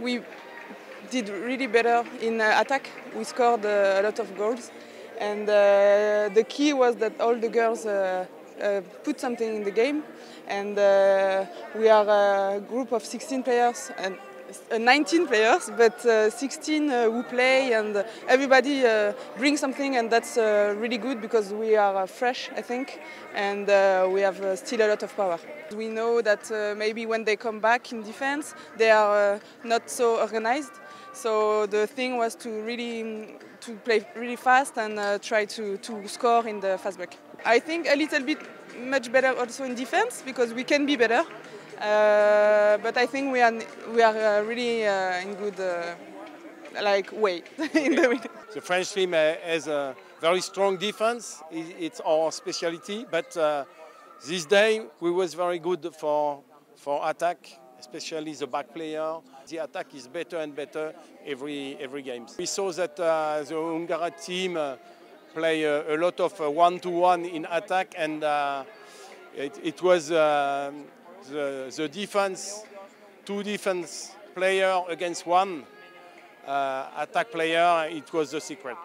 we did really better in uh, attack. We scored uh, a lot of goals, and uh, the key was that all the girls uh, put something in the game, and uh, we are a group of 16 players and. Uh, 19 players, but uh, 16 uh, who play, and everybody brings something, and that's really good because we are fresh, I think, and we have still a lot of power. We know that maybe when they come back in defense, they are not so organized. So the thing was to really mm, to play really fast and uh, try to, to score in the fast break. I think a little bit much better also in defense because we can be better. Uh, but I think we are we are uh, really uh, in good like way in the The French team has a very strong defense. It's our specialty. But this day we was very good for for attack, especially the back player. The attack is better and better every every game. We saw that uh, the Hungary team uh, play a, lot of one-to-one in attack, and it, it was uh, the, the defense, two defense player against one uh, attack player. It was the secret.